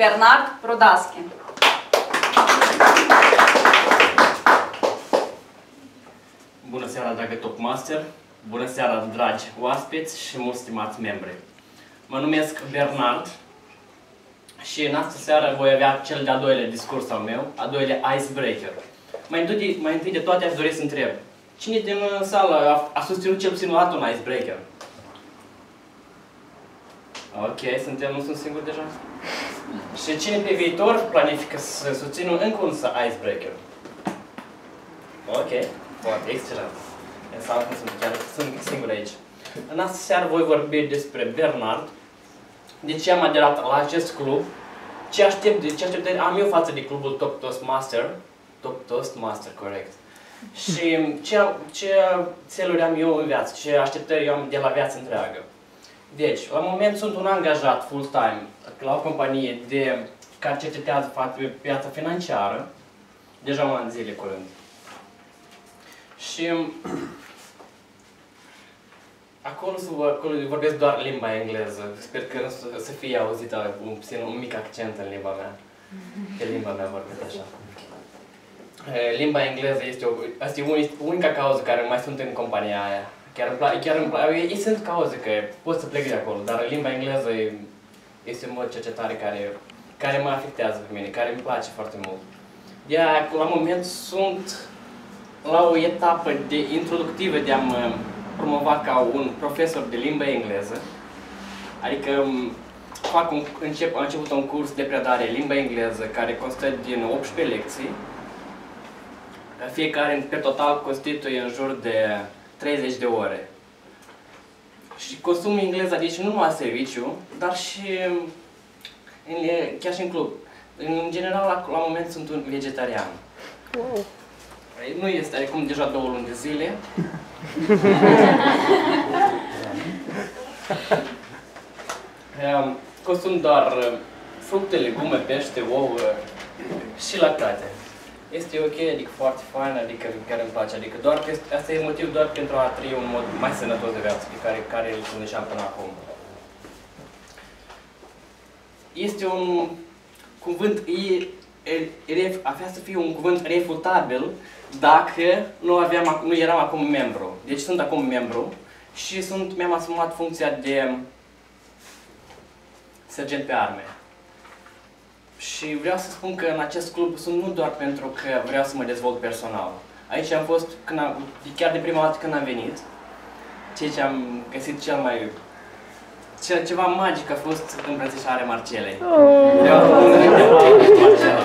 Bernard Prodasche. Bună seara, dragă Topmaster! Bună seara, dragi oaspeți și mulți stimați membri! Mă numesc Bernard și în această seară voi avea cel de-al doilea discurs al meu, a doilea icebreaker. Mai întâi, mai întâi de toate aș dori să întreb, cine din sală a, a susținut cel puțin o dată un icebreaker? Ok, suntem, nu sunt singur deja? Și cine pe viitor planifică să susțină încă un icebreaker? Ok, foarte excelent. Înseamnă că sunt chiar sunt singur aici. În această seară voi vorbi despre Bernard, de ce am aderat la acest club, ce aștept, ce așteptări am eu față de clubul Top Toastmaster, Top Toastmaster, corect. Și ce, ce țeluri am eu în viață, ce așteptări eu am de la viață întreagă. Deci, la moment sunt un angajat full-time la o companie de care cercetează piața financiară, deja un an de zile curând. Și acolo, acolo vorbesc doar limba engleză. Sper că să, să fie auzită un, un mic accent în limba mea. Că limba mea vorbesc așa. Limba engleză este, o, asta e unica cauză care mai sunt în compania aia. Chiar îmi place, chiar îmi place, ei sunt cauze că pot să plec de acolo, dar limba engleză este un mod cercetare care, care mă afectează pe mine, care îmi place foarte mult. De aia, la moment, sunt la o etapă de introductivă de a mă promova ca un profesor de limba engleză, adică fac un, încep, am început un curs de predare limba engleză care constă din 18 lecții. Fiecare pe total constituie în jur de 30 de ore. Și consum engleza, deci nu numai serviciu, dar și în, chiar și în club. În general, la, la moment sunt un vegetarian. Wow. Nu este, acum deja două luni de zile. Consum doar uh, fructe, legume, pește, ouă și lactate. Este ok, adică foarte fain, adică chiar îmi place, adică doar că asta e motiv doar pentru a trăi un mod mai sănătos de viață, pe care, care îl cunoșteam până acum. Este un cuvânt, e, e, avea să fie un cuvânt refutabil dacă nu, aveam, nu eram acum membru. Deci sunt acum membru și sunt, mi-am asumat funcția de sergent pe arme. Și vreau să spun că în acest club sunt nu doar pentru că vreau să mă dezvolt personal. Aici am fost, când am, chiar de prima dată când am venit, ceea ce am găsit cel mai... Ce, ceva magic a fost îmbrățișarea Marcelei. Oh. Vreau să Marcela.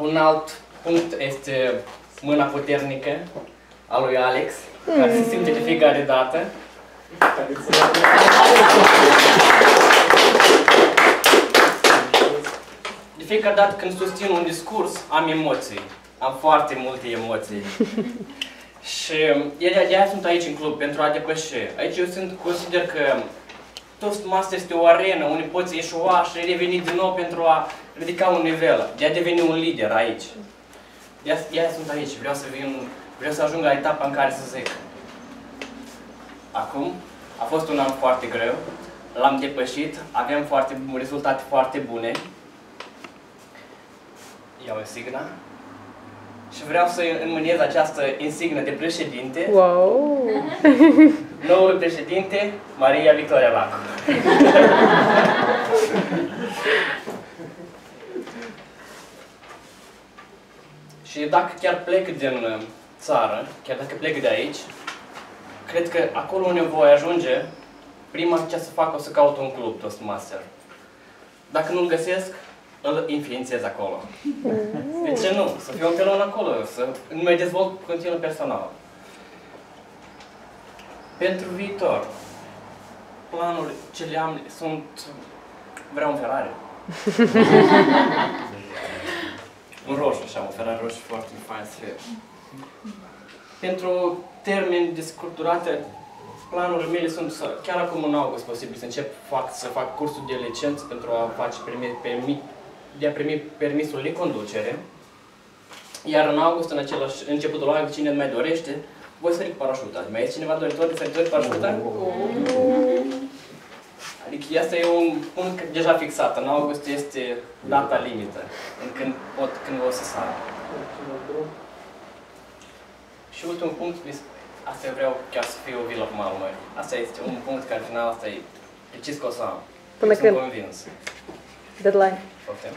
Un alt punct este mâna puternică a lui Alex, care se simte de fiecare dată. De fiecare dată când susțin un discurs, am emoții. Am foarte multe emoții. și de aia sunt aici în club, pentru a depăși. Aici eu sunt, consider că Toastmaster este o arenă unde poți ieșua și reveni din nou pentru a ridica un nivel, de a deveni un lider aici. De aia sunt aici, vreau să vin, vreau să ajung la etapa în care să zic. Acum, a fost un an foarte greu, l-am depășit, avem foarte, rezultate foarte bune. Iau insigna. Și vreau să înmâniez această insignă de președinte. Wow! Noul președinte, Maria Victoria Lacu. și dacă chiar plec din uh, țară, chiar dacă plec de aici, cred că acolo unde voi ajunge, prima ce să fac o să caut un club Toastmaster. Dacă nu-l găsesc, îl înființez acolo. De ce nu? Să fiu un pelon acolo, să mă dezvolt continuu personal. Pentru viitor, planul ce le am sunt... Vreau un Ferrari. un roșu, așa, un Ferrari roșu foarte fain să fie. Pentru termeni de scurturate, planurile mele sunt să, chiar acum în august posibil să încep fac, să fac cursul de licență pentru a face primi, permi, de a primi permisul de conducere. Iar în august, în același, începutul anului, cine mai dorește, voi sări cu parașuta. Mai este cineva doritor de săritori cu parașuta? Adică asta e un punct deja fixat. În august este data limită în când, pot, când o să sară. Și ultimul punct, asta eu vreau chiar să fie o vilă cu malul mării. Asta este un punct care final asta e precis că o să am. Până Sunt când? convins. Deadline. Poftim?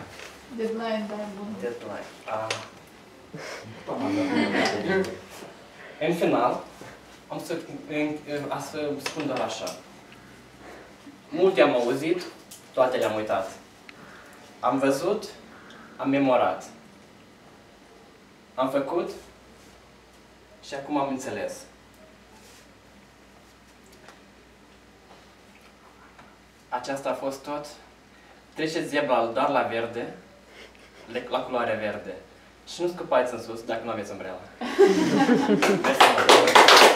Deadline, da, bun. Deadline. Ah. În final, am să, am să spun doar așa. Multe am auzit, toate le-am uitat. Am văzut, am memorat. Am făcut și acum am înțeles. Aceasta a fost tot. Treceți zebra doar la verde, le- la culoarea verde. Și nu scăpați în sus dacă nu aveți umbrela. Mersi mult.